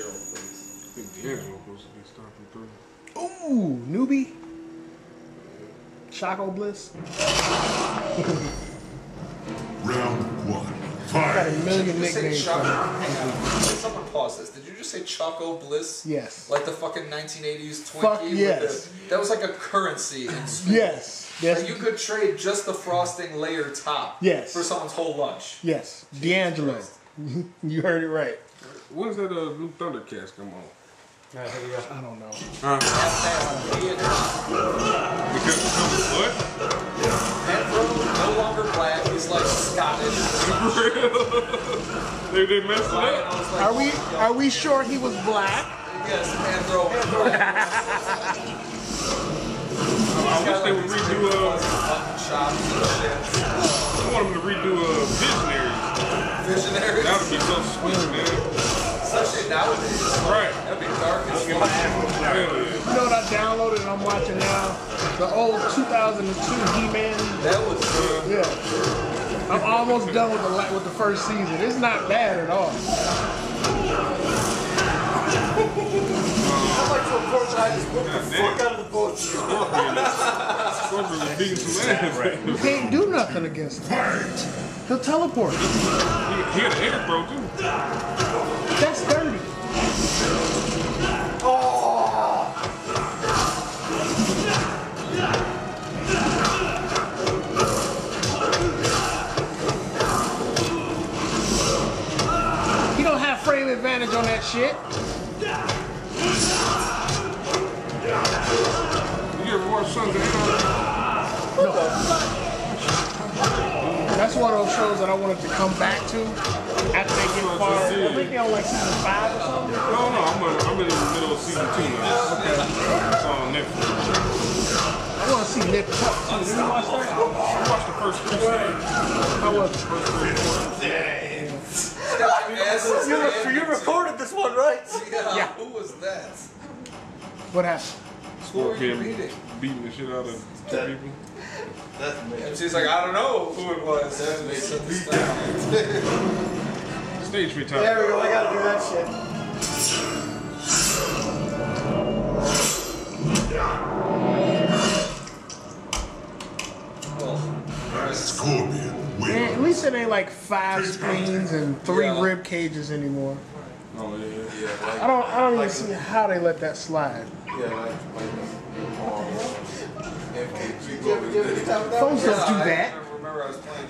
Fitzgerald, please. I think D'Angelo supposed to be stopping three. Ooh, newbie. Choco Bliss. Round one. Got a Fight. million Did you say nicknames. Choco? Hang on. Someone pause this. Did you just say Choco Bliss? Yes. Like the fucking 1980s Twinkie? Fuck with yes. the- that was like a currency in school. Yes. Yes. Like you could trade just the frosting layer top Yes. for someone's whole lunch. Yes. D'Angelo. you heard it right. When's that uh, new Thundercats come on? Alright, here we go. I don't know. Huh? Because it comes what? Pedro, no longer black, he's like Scottish. They, they messed it up. like, Are we are we sure he was black? Yes, Pedro. I wish they would redo uh, Mutton chops and shit. I want them to redo uh, Visionary. Visionaries. That would be so sweet, man. Especially nowadays. Right. That'd be dark as fuck. You know what I downloaded and I'm watching now? The old 2002 He-Man. That was good. Yeah. I'm almost done with the with the first season. It's not bad at all. I'd like to I Just whip the fuck out of the ass. You can't do nothing against him. He'll teleport. He, he had an air bro too. Frame advantage on that shit. You ever watch Sons of Anarchy? No. That's one of those shows that I wanted to come back to after they get far. I think they're on like season five or something. No, no, I'm, uh, I'm in the middle of season two now. Okay. It's on Netflix. I want to see Nip/Tuck too. Did you watch that? I watched the first three seasons. How was it? Asses You, and re- you recorded one, right? Yeah. Yeah. Who was that? What happened? Who were you Scorpion beating the shit out of two people. That's me. And she's like, I don't know who it was. That makes sense. Stage free time. There we go. I gotta do that shit. Scorpion Man, at least it ain't like five screens and three Yeah. rib cages anymore. Oh yeah. Yeah, like, I don't. I don't even see how they let that slide. yeah, like, like, um. Folks don't do I that. remember I was playing